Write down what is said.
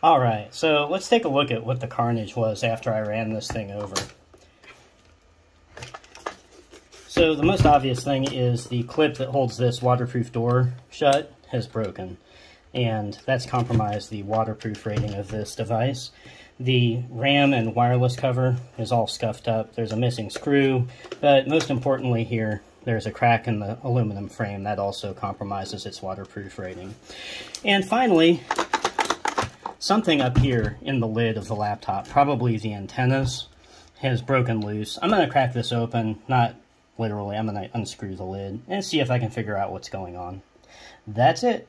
Alright, so let's take a look at what the carnage was after I ran this thing over. So the most obvious thing is the clip that holds this waterproof door shut has broken. And that's compromised the waterproof rating of this device. The RAM and wireless cover is all scuffed up. There's a missing screw, but most importantly here, there's a crack in the aluminum frame that also compromises its waterproof rating. And finally, something up here in the lid of the laptop, probably the antennas, has broken loose. I'm going to crack this open, not literally, I'm going to unscrew the lid and see if I can figure out what's going on. That's it.